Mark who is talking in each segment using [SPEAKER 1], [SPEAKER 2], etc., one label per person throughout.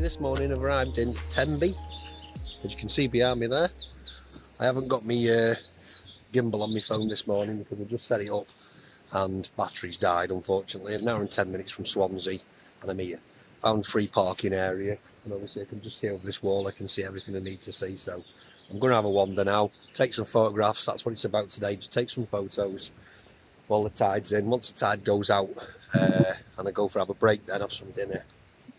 [SPEAKER 1] this morning I've arrived in Tenby, as you can see behind me there. I haven't got my uh, gimbal on my phone this morning because I just set it up and batteries died unfortunately. I'm now in 10 minutes from Swansea and I'm here. Found free parking area and obviously I can just see over this wall, I can see everything I need to see. So I'm going to have a wander now, take some photographs, that's what it's about today, just take some photos while the tide's in. Once the tide goes out uh, and I go for have a break then have some dinner.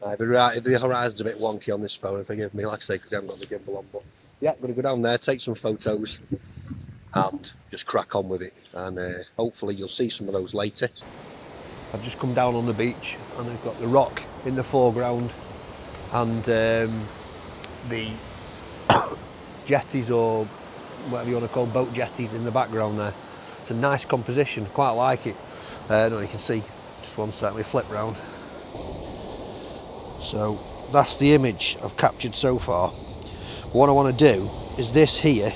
[SPEAKER 1] Uh, the, the horizon's a bit wonky on this phone, forgive me, like I say, because I haven't got the gimbal on, but yeah, I'm going to go down there, take some photos and just crack on with it and uh, hopefully you'll see some of those later. I've just come down on the beach and I've got the rock in the foreground and um, the jetties or whatever you want to call boat jetties in the background there. It's a nice composition, quite like it. Uh, no, you can see, just one sec, we flip round. So that's the image I've captured so far. What I want to do is this here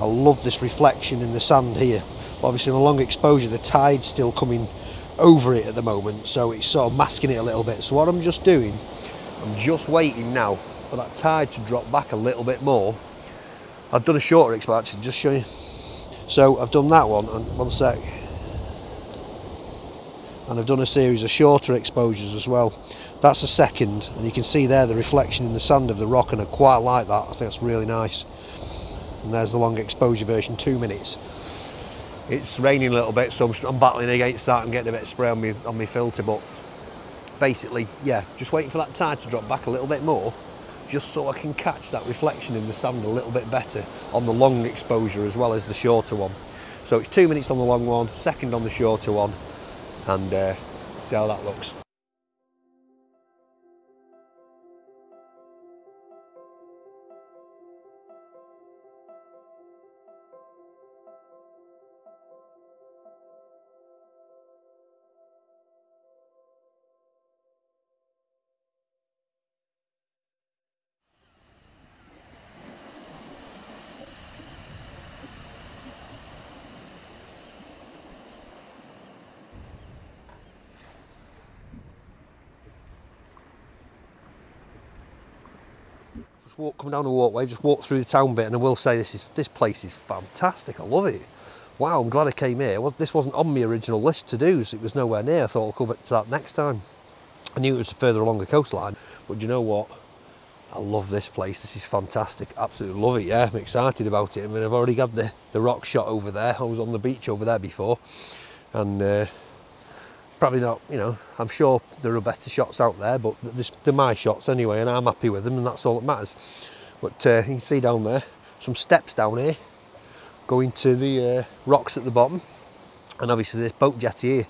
[SPEAKER 1] I love this reflection in the sand here. Obviously, in a long exposure, the tide's still coming over it at the moment, so it's sort of masking it a little bit. So what I'm just doing, I'm just waiting now for that tide to drop back a little bit more. I've done a shorter exposure, just show you. So I've done that one, and one sec. And I've done a series of shorter exposures as well. That's a second, and you can see there the reflection in the sand of the rock, and I quite like that. I think that's really nice and there's the long exposure version, two minutes. It's raining a little bit, so I'm, I'm battling against that and getting a bit of spray on me on my filter. But basically, yeah, just waiting for that tide to drop back a little bit more, just so I can catch that reflection in the sand a little bit better on the long exposure as well as the shorter one. So it's two minutes on the long one, second on the shorter one, and uh, see how that looks. Just walk, come down the walkway, just walk through the town bit, and I will say this is this place is fantastic. I love it. Wow, I'm glad I came here. Well, this wasn't on my original list to do, so it was nowhere near. I thought I'll come back to that next time. I knew it was further along the coastline, but you know what? I love this place. This is fantastic. Absolutely love it. Yeah, I'm excited about it. I mean, I've already got the the rock shot over there. I was on the beach over there before, and. Uh, probably not, you know, I'm sure there are better shots out there, but they're my shots anyway, and I'm happy with them, and that's all that matters. But uh, you can see down there, some steps down here, going to the uh, rocks at the bottom, and obviously this boat jetty here.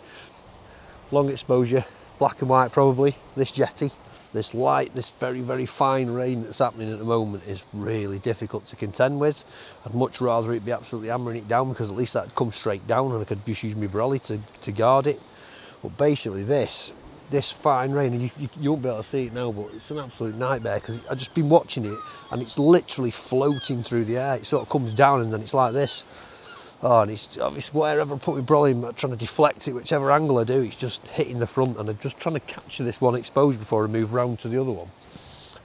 [SPEAKER 1] Long exposure, black and white probably, this jetty. This light, this very, very fine rain that's happening at the moment is really difficult to contend with. I'd much rather it be absolutely hammering it down because at least that'd come straight down and I could just use my brolly to, to guard it. But basically this, this fine rain, you, you, you, won't be able to see it now, but it's an absolute nightmare because I've just been watching it and it's literally floating through the air. It sort of comes down and then it's like this. Oh, and it's obviously wherever I put my brolly, I'm trying to deflect it, whichever angle I do, it's just hitting the front and I'm just trying to capture this one exposed before I move round to the other one.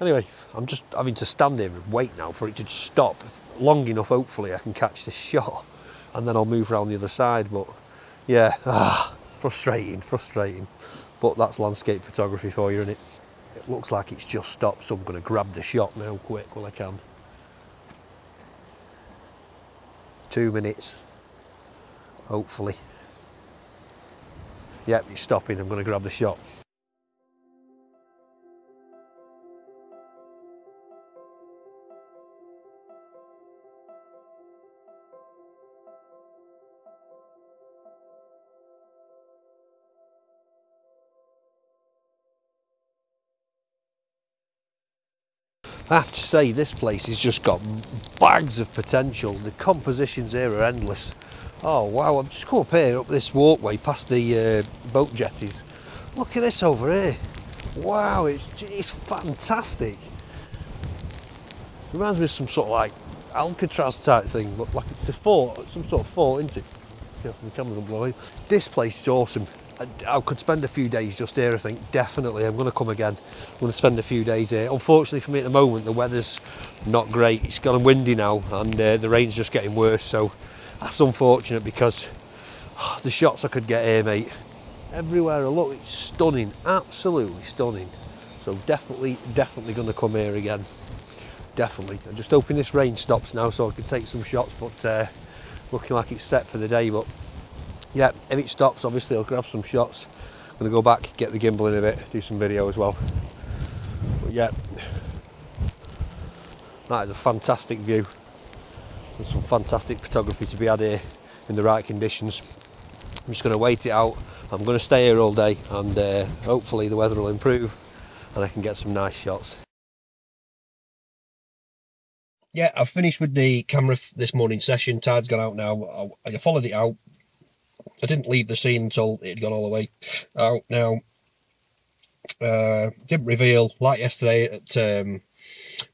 [SPEAKER 1] Anyway, I'm just having to stand here and wait now for it to stop long enough, hopefully I can catch this shot and then I'll move around the other side, but yeah, ah, frustrating, frustrating. But that's landscape photography for you, isn't it? It looks like it's just stopped, so I'm going to grab the shot now quick while I can. Two minutes, hopefully. Yep, it's stopping, I'm going to grab the shot. I have to say this place has just got bags of potential. The compositions here are endless. Oh wow, I've just come up here up this walkway past the uh, boat jetties. Look at this over here. Wow, it's, it's fantastic. Reminds me of some sort of like Alcatraz type thing, but like it's a fort, some sort of fort, isn't it? Yeah, the don't This place is awesome. I, could spend a few days just here, I think, definitely. I'm going to come again. I'm going to spend a few days here. Unfortunately for me at the moment, the weather's not great. It's gone windy now and uh, the rain's just getting worse. So that's unfortunate because oh, the shots I could get here, mate, everywhere I look, it's stunning, absolutely stunning. So definitely, definitely going to come here again. Definitely. I'm just hoping this rain stops now so I can take some shots, but uh, looking like it's set for the day. But yeah, if it stops, obviously I'll grab some shots. I'm to go back, get the gimbal in a bit, do some video as well. But yeah, that is a fantastic view. There's some fantastic photography to be had here in the right conditions. I'm just to wait it out. I'm to stay here all day and uh, hopefully the weather will improve and I can get some nice shots. Yeah, I've finished with the camera this morning session. Tide's gone out now. I followed it out. I didn't leave the scene until it had gone all the way out. Now, uh, didn't reveal, like yesterday at um,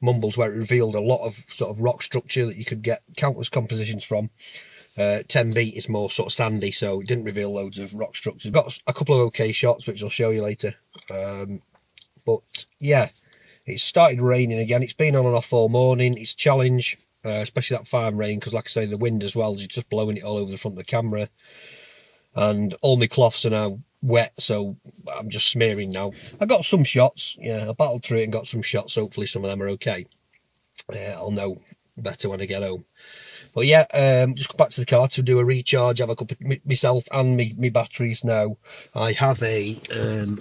[SPEAKER 1] Mumbles, where it revealed a lot of sort of rock structure that you could get countless compositions from. Uh, Tenby is more sort of sandy, so it didn't reveal loads of rock structures. Got a couple of okay shots, which I'll show you later. Um, but yeah, it's started raining again. It's been on and off all morning. It's challenge, uh, especially that fine rain, because like I say, the wind as well is just blowing it all over the front of the camera. And all my cloths are now wet, so I'm just smearing now. I got some shots, yeah, I battled through it and got some shots. Hopefully some of them are okay. Uh, I'll know better when I get home. But yeah, um, just go back to the car to do a recharge, have a couple of myself and me, me batteries now. I have a um,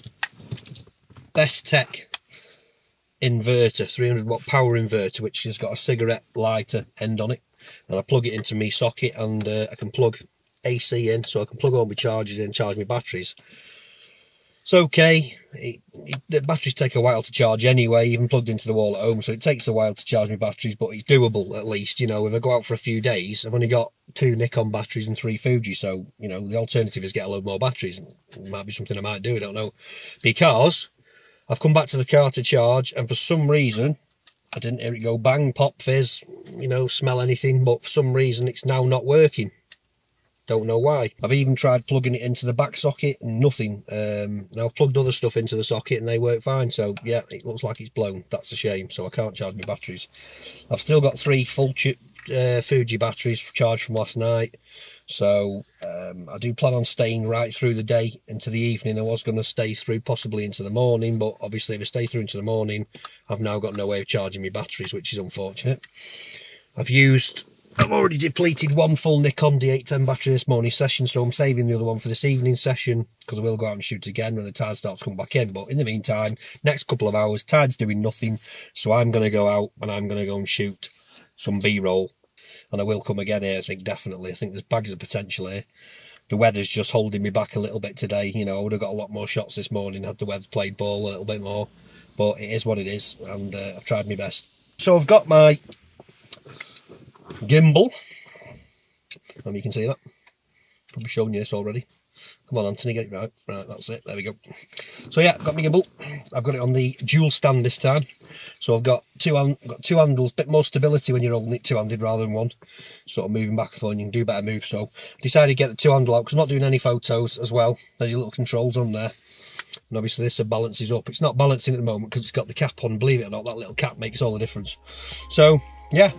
[SPEAKER 1] Bestek inverter, 300 watt power inverter, which has got a cigarette lighter end on it. And I plug it into me socket and uh, I can plug AC in, so I can plug all my chargers in, charge my batteries. It's okay. It, it, the batteries take a while to charge anyway, even plugged into the wall at home, so it takes a while to charge my batteries, but it's doable at least. You know, if I go out for a few days, I've only got two Nikon batteries and three Fuji, so, you know, the alternative is get a load more batteries. It might be something I might do, I don't know. Because I've come back to the car to charge, and for some reason, I didn't hear it go bang, pop, fizz, you know, smell anything, but for some reason it's now not working. Don't know why. I've even tried plugging it into the back socket and nothing. Um, now I've plugged other stuff into the socket and they work fine. So yeah, it looks like it's blown. That's a shame. So I can't charge my batteries. I've still got three full chip uh, Fuji batteries charged from last night. So um, I do plan on staying right through the day into the evening. I was going to stay through possibly into the morning, but obviously if I stay through into the morning, I've now got no way of charging my batteries, which is unfortunate. I've used I've already depleted one full Nikon D810 battery this morning session, so I'm saving the other one for this evening session because I will go out and shoot again when the tide starts coming back in. But in the meantime, next couple of hours, tide's doing nothing, so I'm going to go out and I'm going to go and shoot some B-roll. And I will come again here, I think, definitely. I think there's bags of potential here. The weather's just holding me back a little bit today. You know, I would have got a lot more shots this morning had the weather played ball a little bit more. But it is what it is, and uh, I've tried my best. So I've got my gimbal. And you can see that. Probably shown you this already. Come on, Anthony, get it right. Right, that's it. There we go. So yeah, got my gimbal. I've got it on the dual stand this time. So I've got two I've got two handles, bit more stability when you're holding it two-handed rather than one. Sort of moving back and forth, you can do better moves. So I decided to get the two handle out because I'm not doing any photos as well. There's your little controls on there. And obviously this balances up. It's not balancing at the moment because it's got the cap on. Believe it or not, that little cap makes all the difference. So yeah,